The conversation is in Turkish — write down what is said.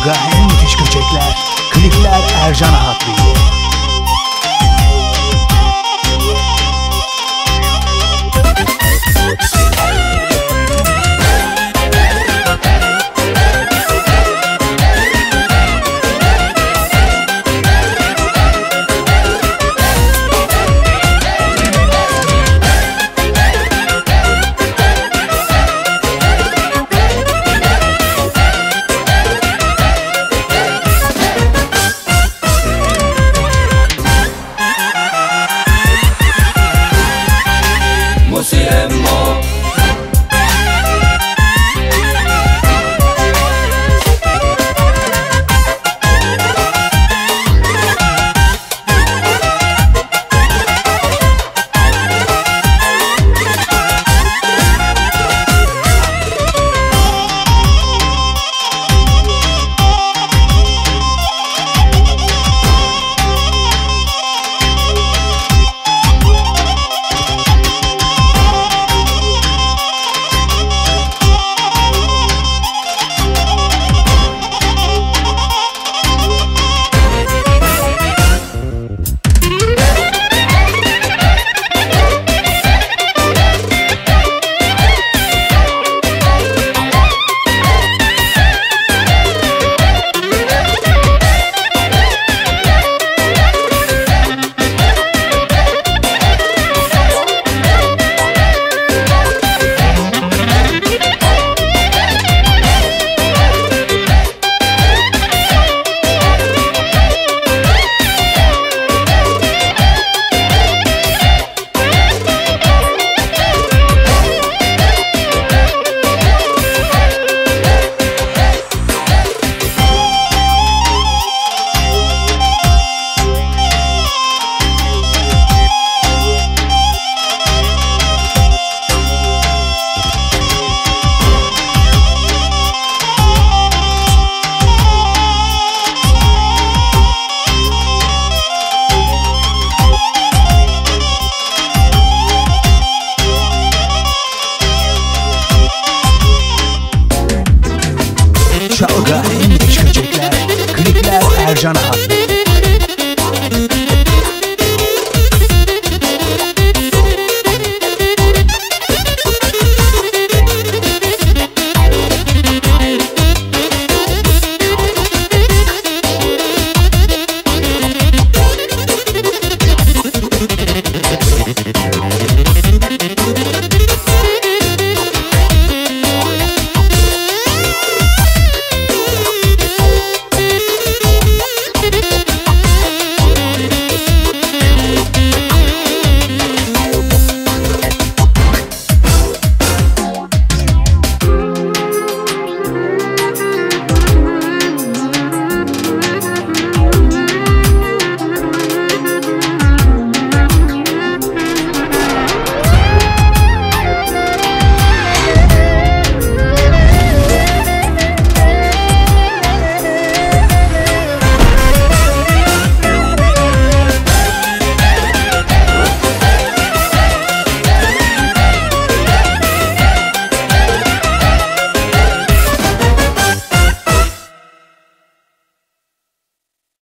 Dalga en müthiş köçekler. Klipler Ercan Ahat it.